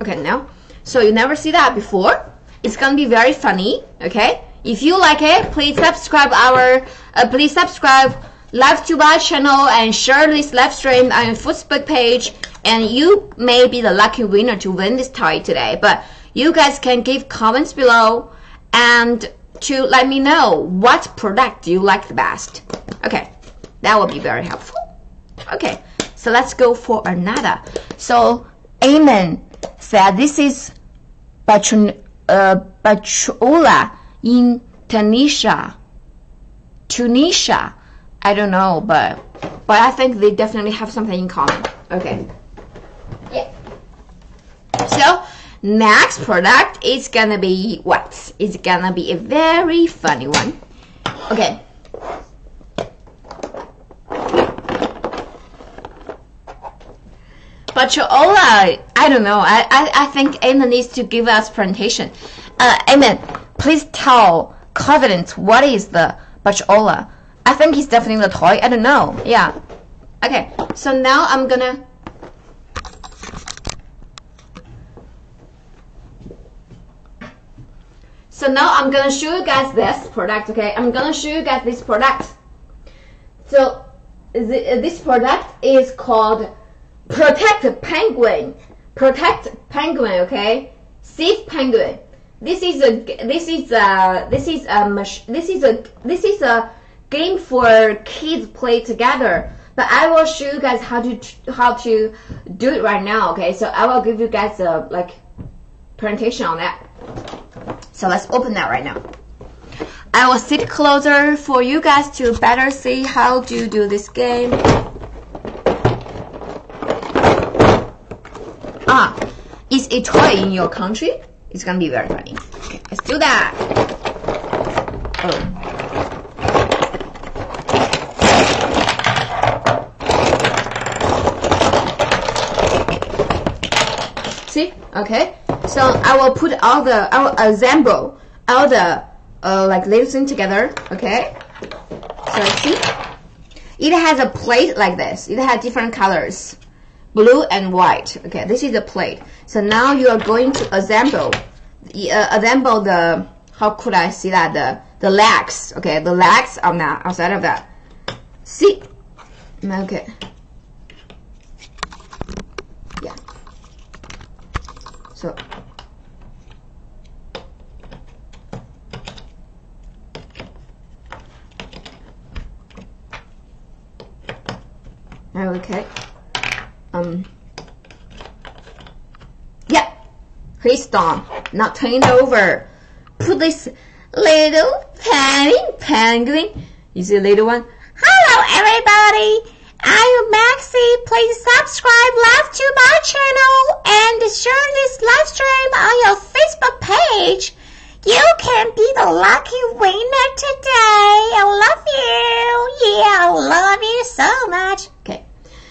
Okay, now. So you never see that before. It's gonna be very funny. Okay. If you like it, please subscribe our. Uh, please subscribe Live to channel and share this live stream on your Facebook page. And you may be the lucky winner to win this toy today. But you guys can give comments below and to let me know what product you like the best. Okay, that will be very helpful. Okay, so let's go for another. So Amen said this is Bachun, uh, in Tunisia. Tunisia. I don't know, but but I think they definitely have something in common. Okay. Yeah. So next product is gonna be what? It's gonna be a very funny one. Okay. But Chola, I don't know. I, I, I think Amen needs to give us presentation. Uh, Amen, please tell confident what is the Bachola. I think he's definitely the toy. I don't know. Yeah. Okay. So now I'm gonna. So now I'm gonna show you guys this product. Okay. I'm gonna show you guys this product. So this product is called Protect Penguin. Protect Penguin. Okay. Save Penguin. This is a this is a this is a this is a this is a game for kids play together. But I will show you guys how to how to do it right now. Okay, so I will give you guys a like presentation on that. So let's open that right now. I will sit closer for you guys to better see how to do this game. Ah, is a toy in your country? It's gonna be very funny. Okay, let's do that. Oh. See? Okay. So I will put all the I will assemble all the uh, like little thing together. Okay. So see, it has a plate like this. It has different colors, blue and white. Okay, this is the plate. So now you are going to assemble, uh, assemble the. How could I see that the the legs? Okay, the legs on that outside of that. See, okay. Yeah. So Okay. Um. Yeah. Please stop. Not turn over. Put this little tiny penguin. You see little one? Hello everybody. I'm Maxy. Please subscribe Love to my channel and share this live stream on your Facebook page. You can be the lucky winner today. I love you. Yeah, I love you so much. Okay.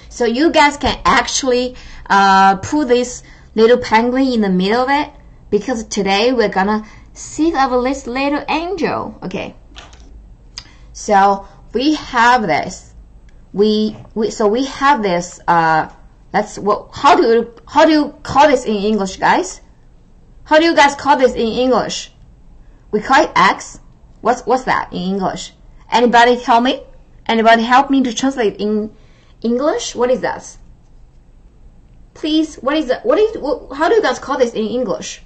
So you guys can actually uh, put this little penguin in the middle of it because today we're gonna see of this little angel. Okay. So we have this. We, we so we have this. Uh, that's what. How do you how do you call this in English, guys? How do you guys call this in English? We call it X. What's what's that in English? Anybody tell me? Anybody help me to translate in English? What is that? Please, what is that? What is how do you guys call this in English?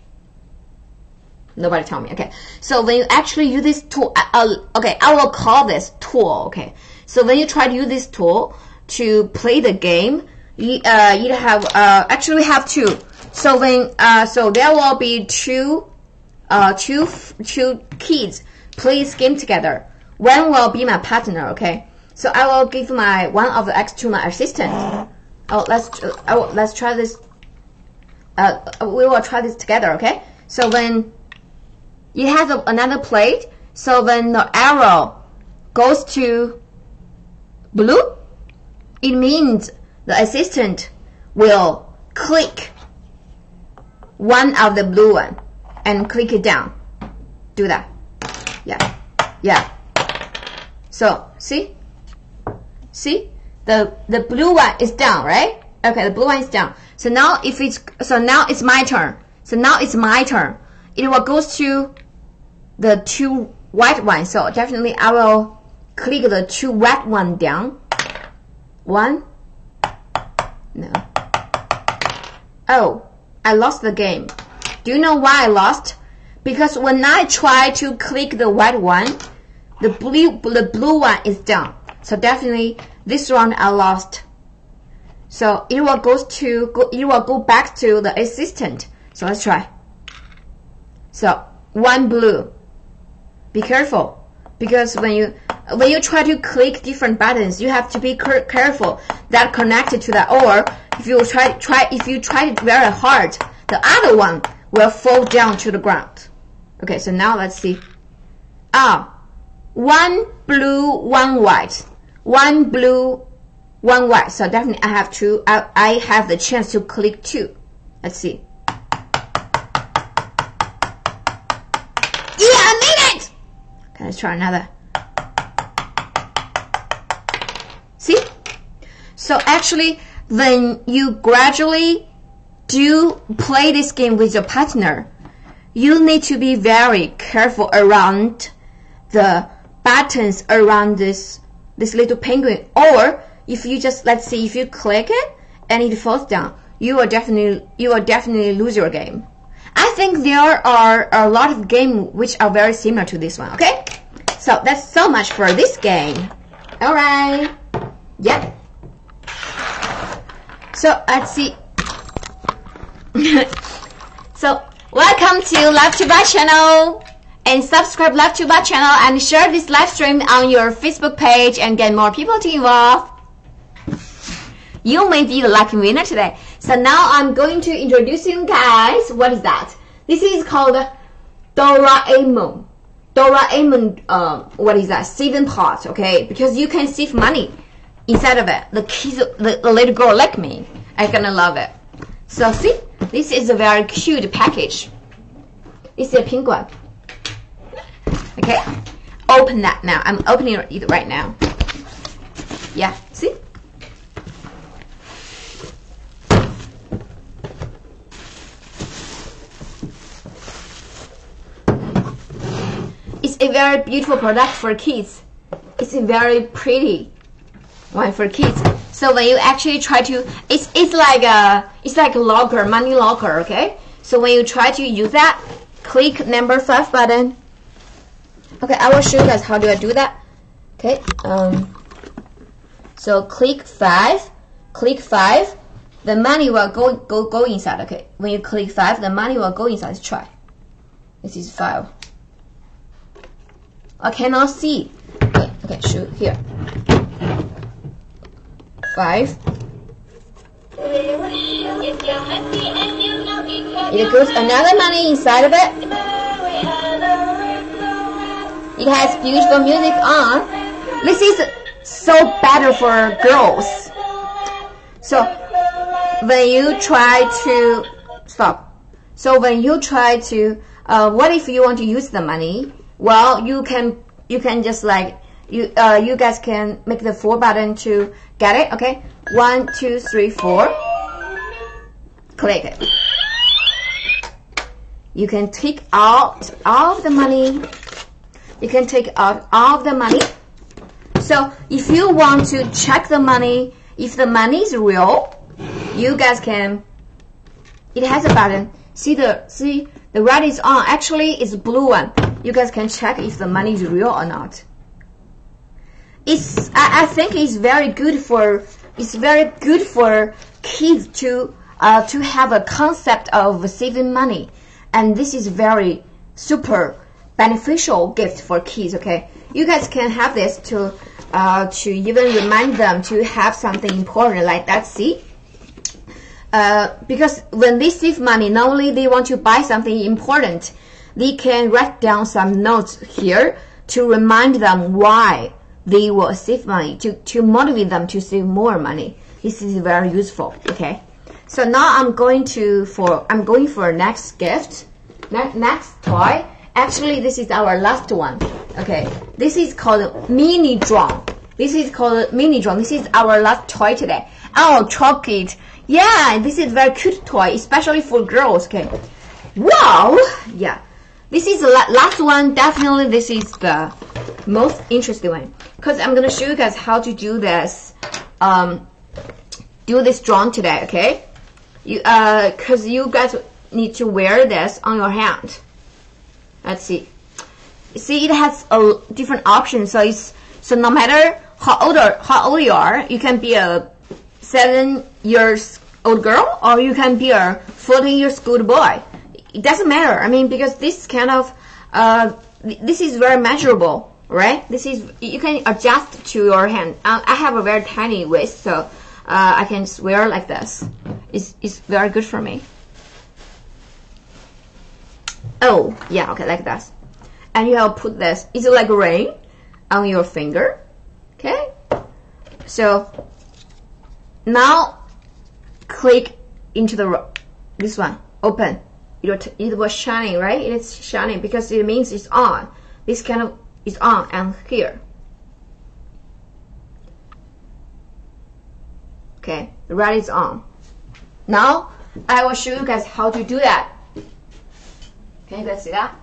Nobody tell me. Okay, so when you actually use this tool, uh, uh, okay, I will call this tool. Okay, so when you try to use this tool to play the game, you uh you have uh actually have two. So when uh so there will be two uh two two kids play this game together. One will be my partner. Okay, so I will give my one of the X to my assistant. Oh, let's will, let's try this. Uh, we will try this together. Okay, so when it has a, another plate. So when the arrow goes to blue, it means the assistant will click one of the blue one and click it down. Do that. Yeah. Yeah. So, see? See? The the blue one is down, right? Okay, the blue one is down. So now if it's so now it's my turn. So now it's my turn. It will goes to the two white ones. So definitely I will click the two white one down. One. No. Oh, I lost the game. Do you know why I lost? Because when I try to click the white one, the blue the blue one is down. So definitely this round I lost. So it will go to go it will go back to the assistant. So let's try. So one blue. Be careful because when you when you try to click different buttons, you have to be careful that connected to that. Or if you try try if you try it very hard, the other one will fall down to the ground. Okay, so now let's see. Ah, one blue, one white, one blue, one white. So definitely I have two. I, I have the chance to click two. Let's see. Yeah, I made it! Okay, let's try another. See? So actually, when you gradually do play this game with your partner, you need to be very careful around the buttons around this this little penguin. Or if you just let's see if you click it and it falls down, you will definitely you will definitely lose your game. I think there are a lot of games which are very similar to this one. Okay, so that's so much for this game. All right, yep. So let's see. [laughs] so welcome to Live2buy channel and subscribe Live2buy channel and share this live stream on your Facebook page and get more people to involve. You may be the lucky winner today. So now I'm going to introduce you guys. What is that? This is called Doraemon. Doraemon, um, what is that? Saving pot, okay? Because you can save money inside of it. The kids, the, the little girl like me, are gonna love it. So see, this is a very cute package. Is a pink one. Okay, open that now. I'm opening it right now. Yeah, see? It's a very beautiful product for kids. It's a very pretty one for kids. So when you actually try to, it's it's like a it's like a locker, money locker. Okay. So when you try to use that, click number five button. Okay, I will show you guys how do I do that. Okay. Um. So click five, click five. The money will go go go inside. Okay. When you click five, the money will go inside. Let's try. This is five. I cannot see. Okay, okay, shoot here. Five. It goes another money inside of it. It has beautiful music on. This is so better for girls. So when you try to stop. So when you try to, uh, what if you want to use the money? Well, you can you can just like you uh you guys can make the four button to get it. Okay, one, two, three, four. Click it. You can take out all the money. You can take out all the money. So if you want to check the money, if the money is real, you guys can. It has a button. See the see the red is on. Actually, it's blue one. You guys can check if the money is real or not. It's I, I think it's very good for it's very good for kids to uh, to have a concept of saving money, and this is very super beneficial gift for kids. Okay, you guys can have this to uh, to even remind them to have something important like that. See. Uh, because when they save money, not only they want to buy something important, they can write down some notes here to remind them why they will save money, to, to motivate them to save more money. This is very useful, okay? So now I'm going to for I'm going for next gift. Ne next toy. Actually, this is our last one. Okay, this is called mini drum. This is called mini drum. This is our last toy today. Oh, chocolate. Yeah, this is very cute toy, especially for girls. Okay. Wow. Yeah. This is the last one. Definitely, this is the most interesting one because I'm gonna show you guys how to do this. Um, do this drum today. Okay. You uh, cause you guys need to wear this on your hand. Let's see. See, it has a different option. So it's so no matter how old how old you are, you can be a seven years old girl or you can be a 14 years old boy. It doesn't matter. I mean, because this kind of, uh, this is very measurable, right? This is, you can adjust to your hand. Um, I have a very tiny waist, so, uh, I can wear like this. It's, it's very good for me. Oh, yeah, okay, like that. And you have put this, it's like rain on your finger. Okay? So, now click into the this one open it, it was shining right it is shining because it means it's on this kind of is on and here okay the red is on now I will show you guys how to do that can you guys see that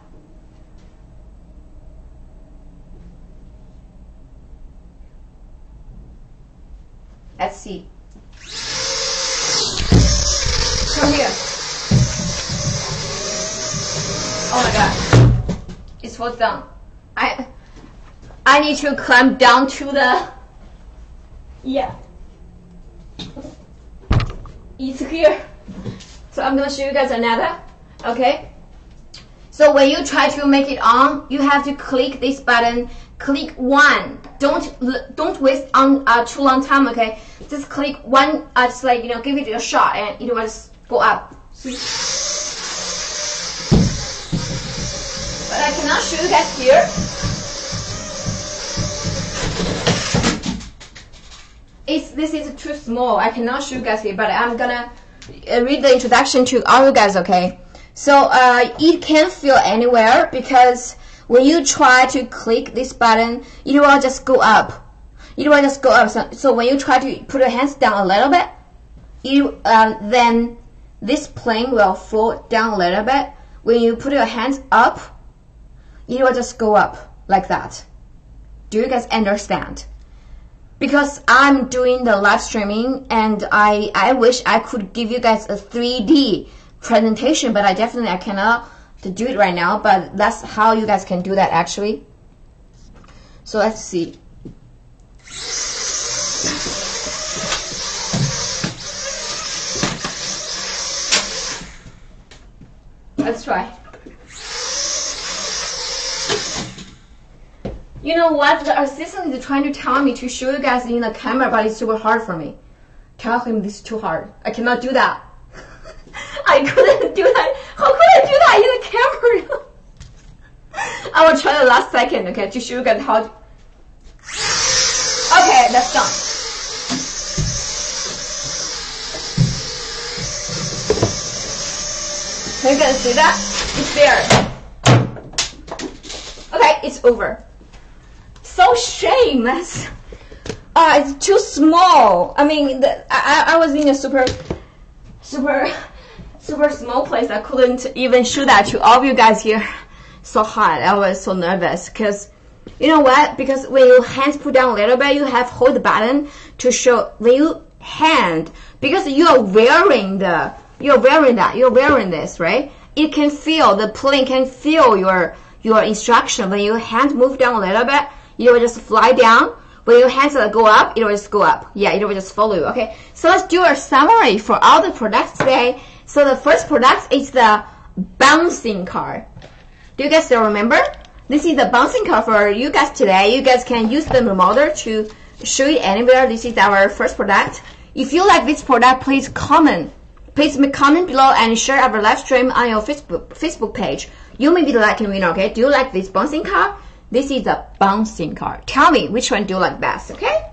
let's see Come here. Oh my god. It's falls down. I I need to climb down to the Yeah. It's here. So I'm gonna show you guys another. Okay. So when you try to make it on, you have to click this button. Click one. Don't don't waste on uh, too long time. Okay. Just click one. Uh, just like you know, give it a shot, and it will just go up. But I cannot show you guys here. It's this is too small. I cannot show you guys here, but I'm gonna uh, read the introduction to all you guys. Okay, so uh, it can feel anywhere because when you try to click this button, it will just go up. It will just go up. So, so when you try to put your hands down a little bit, you um, then this plane will fall down a little bit. When you put your hands up, it will just go up like that. Do you guys understand? Because I'm doing the live streaming and I, I wish I could give you guys a 3D presentation, but I definitely I cannot to do it right now, but that's how you guys can do that actually. So let's see. Let's try. You know what? The assistant is trying to tell me to show you guys in the camera, but it's super hard for me. Tell him this is too hard. I cannot do that. I couldn't do that. How could I do that in the camera? I will try the last second, okay, to show you guys how. Okay, that's done. Can you guys see that? It's there. Okay, it's over. So shameless. Uh, it's too small. I mean, the, I, I was in a super, super, super small place. I couldn't even show that to all of you guys here. So hot. I was so nervous because, you know what? Because when your hands put down a little bit, you have hold the button to show when you hand because you are wearing the you're wearing that you're wearing this right. It can feel the plane can feel your your instruction when your hand move down a little bit. You will just fly down. When your hands go up, it will just go up. Yeah, it will just follow you. Okay, so let's do a summary for all the products today. So the first product is the bouncing car. Do you guys still remember? This is the bouncing car for you guys today. You guys can use the model to show it anywhere. This is our first product. If you like this product, please comment. Please make comment below and share our live stream on your Facebook Facebook page. You may be the lucky winner. Okay? Do you like this bouncing car? This is a bouncing car. Tell me which one do you like best, okay?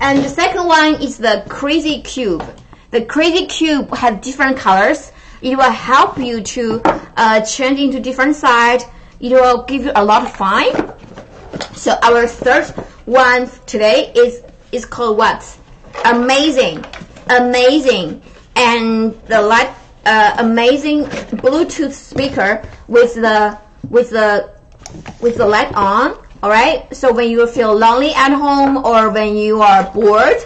And the second one is the crazy cube. The crazy cube has different colors. It will help you to uh, change into different side. It will give you a lot of fun. So our third one today is is called what? Amazing, amazing, and the light uh, amazing Bluetooth speaker with the with the with the light on. All right. So when you feel lonely at home or when you are bored,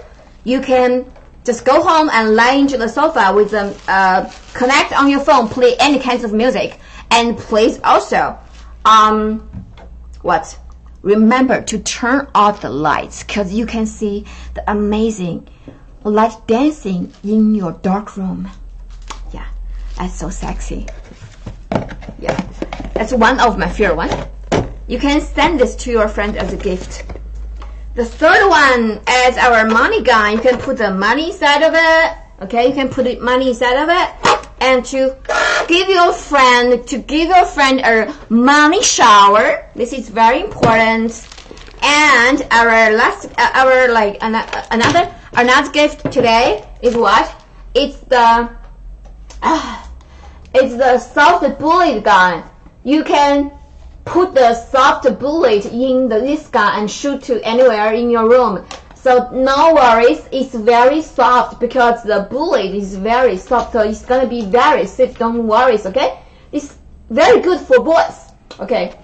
you can just go home and lie into the sofa with them. Uh, connect on your phone, play any kinds of music, and please also, um, what? Remember to turn off the lights because you can see the amazing light dancing in your dark room. Yeah, that's so sexy. Yeah, that's one of my favorite one. You can send this to your friend as a gift. The third one is our money gun. You can put the money inside of it. Okay, you can put the money inside of it, and to give your friend to give your friend a money shower. This is very important. And our last, uh, our like an, another another gift today is what? It's the uh, [sighs] it's the soft bullet gun. You can put the soft bullet in the, gun and shoot to anywhere in your room. So no worries, it's very soft because the bullet is very soft, so it's gonna be very safe. Don't worry, okay? It's very good for boys. Okay,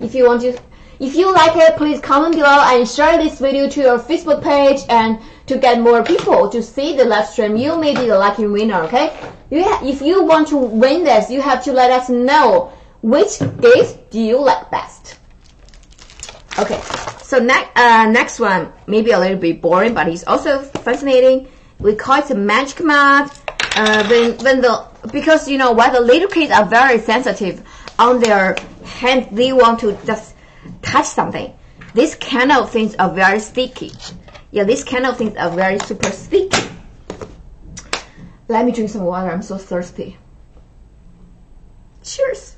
if you want to, if you like it, please comment below and share this video to your Facebook page and to get more people to see the live stream. You may be the lucky winner. Okay, you if you want to win this, you have to let us know which gift do you like best. Okay, so next uh, next one maybe a little bit boring, but it's also fascinating. We call it a magic mat. Uh, when when the because you know why the little kids are very sensitive on their hand, they want to just touch something. These kind of things are very sticky. Yeah, these kind of things are very super sticky. Let me drink some water. I'm so thirsty. Cheers.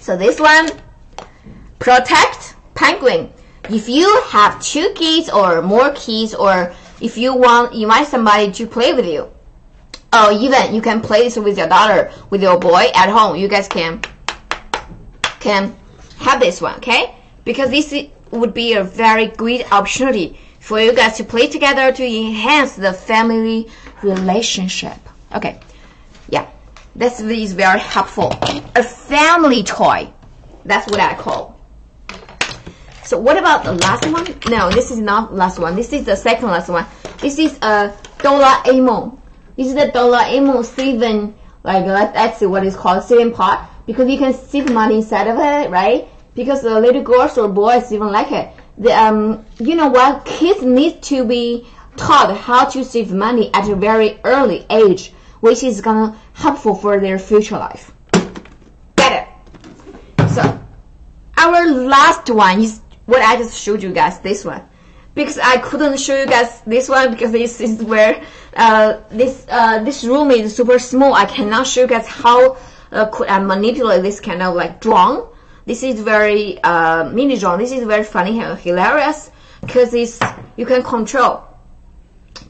So this one, protect penguin. If you have two kids or more kids, or if you want you invite somebody to play with you, or even you can play this with your daughter, with your boy at home, you guys can can have this one, okay? Because this would be a very great opportunity for you guys to play together to enhance the family relationship. Okay, yeah, this is very helpful. A family toy, that's what I call. So what about the last one? No, this is not last one. This is the second last one. This is a Doraemon. This is the Doraemon seven, like let, let's see what it's called, seven pot. Because you can save money inside of it, right? Because the little girls or boys even like it. The, um, you know what? Kids need to be taught how to save money at a very early age, which is gonna helpful for their future life. It? So our last one is what I just showed you guys. This one, because I couldn't show you guys this one because this is where uh, this uh, this room is super small. I cannot show you guys how uh, could I manipulate this kind of like drawing. This is very uh, mini drawing. This is very funny and hilarious because it's you can control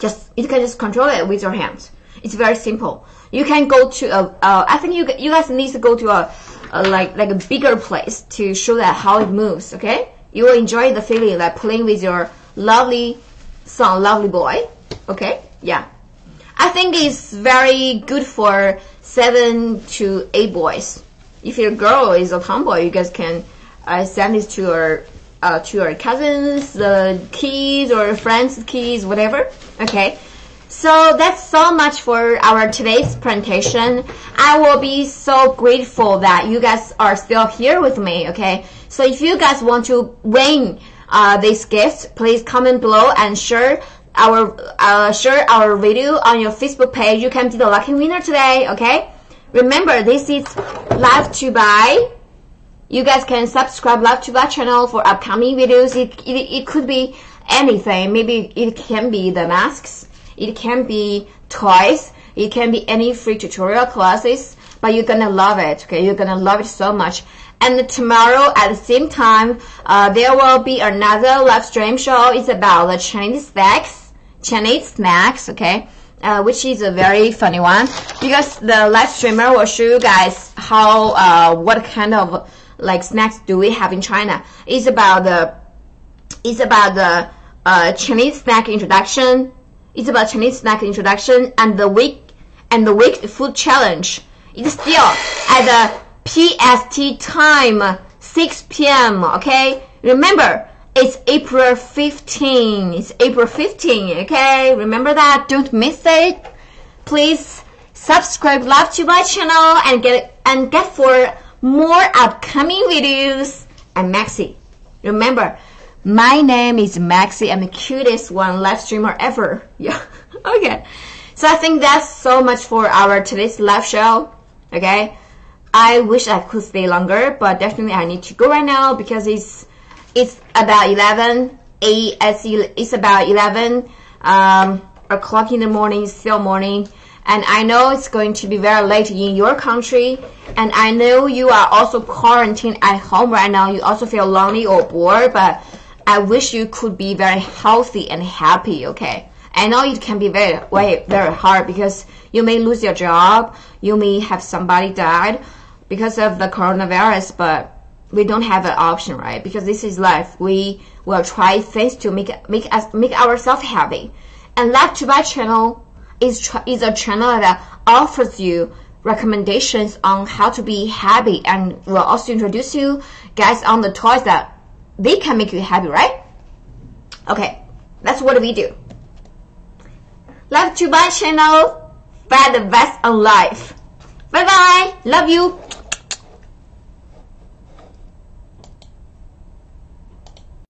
just you can just control it with your hands. It's very simple. You can go to a. Uh, I think you you guys need to go to a, a like like a bigger place to show that how it moves. Okay, you will enjoy the feeling like playing with your lovely son, lovely boy. Okay, yeah. I think it's very good for seven to eight boys. If your girl is a tomboy, you guys can uh, send this to your uh, to your cousins, the kids, or friends' kids, whatever. Okay. So that's so much for our today's presentation. I will be so grateful that you guys are still here with me. Okay. So if you guys want to win uh, this gift, please comment below and share our uh, share our video on your Facebook page. You can be the lucky winner today. Okay. Remember, this is Live2buy. You guys can subscribe live to that channel for upcoming videos. It, it, it could be anything. Maybe it can be the masks. It can be toys. It can be any free tutorial classes. But you're gonna love it. Okay, you're gonna love it so much. And tomorrow at the same time, uh, there will be another live stream show. It's about the Chinese snacks, Chinese snacks. Okay. Uh, which is a very funny one because the live streamer will show you guys how uh, what kind of like snacks do we have in China. It's about the it's about the uh, Chinese snack introduction. It's about Chinese snack introduction and the week and the week food challenge. It's still at the PST time, 6 p.m. Okay, remember it's April 15. It's April 15. Okay, remember that. Don't miss it. Please subscribe, Live2buy channel, and get and get for more upcoming videos. I'm Maxy. Remember, my name is Maxy. I'm the cutest one live streamer ever. [laughs] Yeah. okay. So I think that's so much for our today's live show. Okay. I wish I could stay longer, but definitely I need to go right now because it's it's about 11 a it's, about 11 um, o'clock in the morning still morning and i know it's going to be very late in your country and i know you are also quarantined at home right now you also feel lonely or bored but i wish you could be very healthy and happy okay i know it can be very very, very hard because you may lose your job you may have somebody died because of the coronavirus but we don't have an option, right? Because this is life. We will try things to make make us make ourselves happy. And Live2buy channel is is a channel that offers you recommendations on how to be happy, and will also introduce you guys on the toys that they can make you happy, right? Okay, that's what we do. Live2buy channel, Find the best on life. Bye bye. Love you.